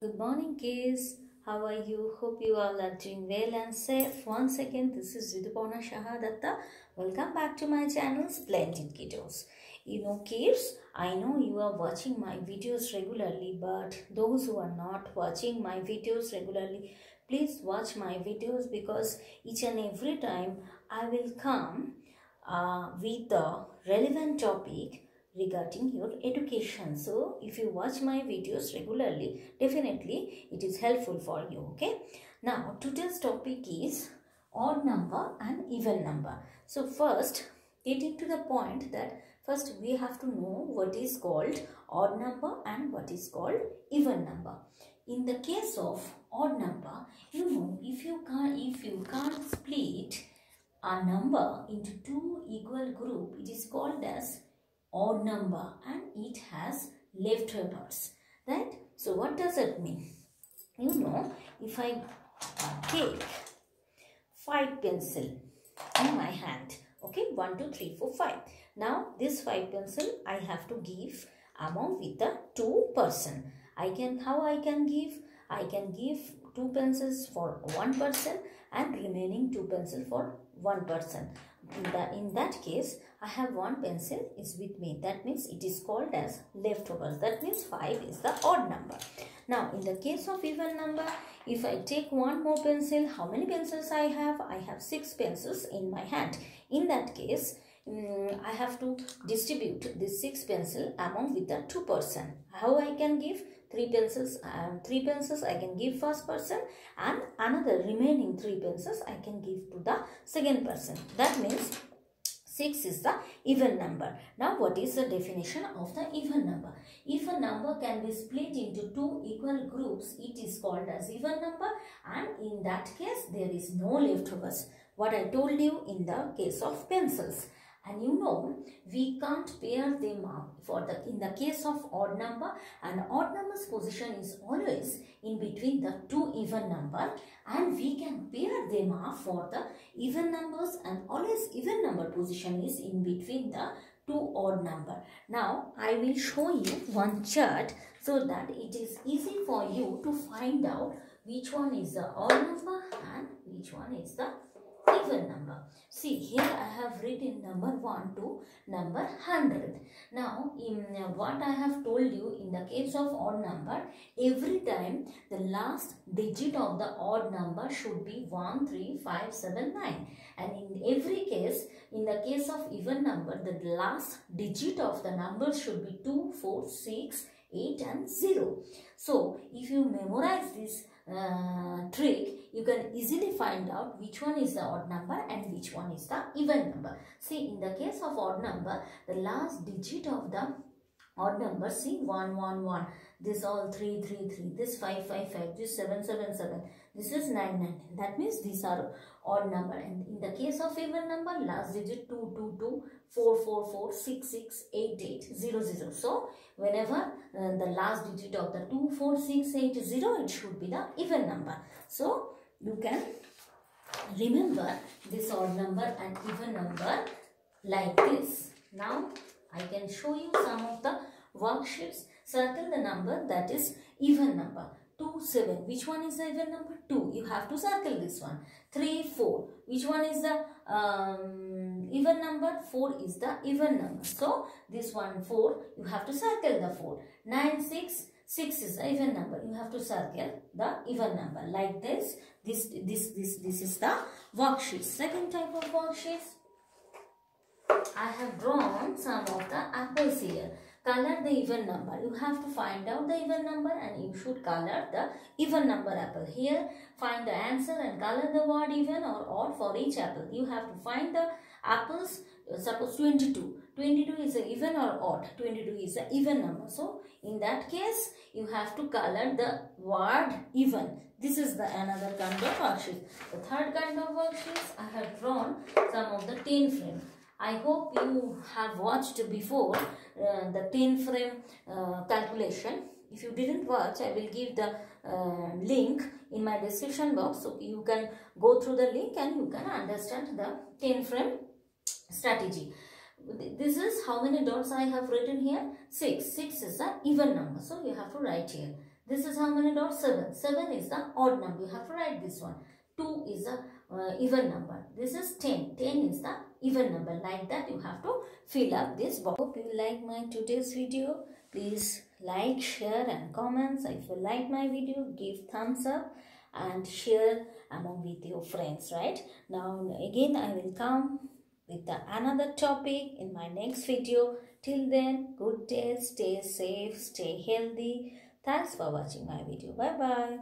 Good morning, kids. How are you? Hope you all are doing well and safe. Once again, this is Ridupona Shahadatta. Welcome back to my channel, Splendid Kiddos. You know, kids, I know you are watching my videos regularly, but those who are not watching my videos regularly, please watch my videos because each and every time I will come uh, with the relevant topic regarding your education. So if you watch my videos regularly definitely it is helpful for you okay? Now today's topic is odd number and even number. So first getting to the point that first we have to know what is called odd number and what is called even number. In the case of odd number you know if you can't if you can't split a number into two equal group it is called as odd number and it has leftovers right? So what does it mean? You know if i take five pencil in my hand okay one two three four five. Now this five pencil i have to give among with the two person. I can how i can give? I can give two pencils for one person and remaining two pencil for one person. In that in that case i have one pencil is with me. That means it is called as leftovers. That means 5 is the odd number. Now in the case of even number if i take one more pencil how many pencils i have? I have six pencils in my hand. In that case um, i have to distribute this six pencil among with the two person. How i can give three pencils um, three pencils i can give first person and another remaining three pencils i can give to the second person. That means 6 is the even number. Now what is the definition of the even number? If a number can be split into two equal groups. It is called as even number and in that case there is no leftovers what i told you in the case of pencils and you know we can't pair them up. For the in the case of odd number and odd number's position is always in between the two even number and we can pair them up for the even numbers and always even number position is in between the two odd number. Now i will show you one chart so that it is easy for you to find out which one is the odd number and which one is the even number. See here I have written number 1 to number 100. Now in uh, what I have told you in the case of odd number every time the last digit of the odd number should be 1, 3, 5, 7, 9 and in every case in the case of even number the last digit of the number should be 2, 4, 6, 8 and 0. So if you memorize this uh, trick, you can easily find out which one is the odd number and which one is the even number. See, in the case of odd number, the last digit of the odd number, see 1, 1, 1. This all 3, 3, 3. This 5, 5, 5. This 7, 7, 7. This is 9, 9. That means these are odd number. And in the case of even number, last digit 2, 2, 2, 4, 4, 4, 6, 6, 8, 8, 0, 0. So, whenever uh, the last digit of the 2, 4, 6, 8, 0, it should be the even number. So, you can remember this odd number and even number like this. Now, I can show you some of the worksheets. Circle the number that is even number. 2, 7. Which one is the even number? 2. You have to circle this one. 3, 4. Which one is the um, even number? 4 is the even number. So, this one 4. You have to circle the 4. 9, 6. 6 is the even number. You have to circle the even number. Like this. This, this, this, this is the worksheet. Second type of worksheets. I have drawn some of the apples here. Color the even number. You have to find out the even number and you should color the even number apple. Here, find the answer and color the word even or odd for each apple. You have to find the apples, uh, suppose 22. 22 is even or odd. 22 is a even number. So, in that case, you have to color the word even. This is the another kind of worksheet. The third kind of worksheets, I have drawn some of the 10 frame. I hope you have watched before uh, the 10 frame uh, calculation. If you didn't watch, I will give the uh, link in my description box. So you can go through the link and you can understand the 10 frame strategy. This is how many dots I have written here? 6. 6 is the even number. So you have to write here. This is how many dots? 7. 7 is the odd number. You have to write this one. 2 is the uh, even number. This is 10. 10 is the even number. Like that you have to fill up this box. Hope you like my today's video. Please like, share and comments. If you like my video, give thumbs up and share among with your friends, right? Now again I will come with another topic in my next video. Till then, good day, stay safe, stay healthy. Thanks for watching my video. Bye-bye.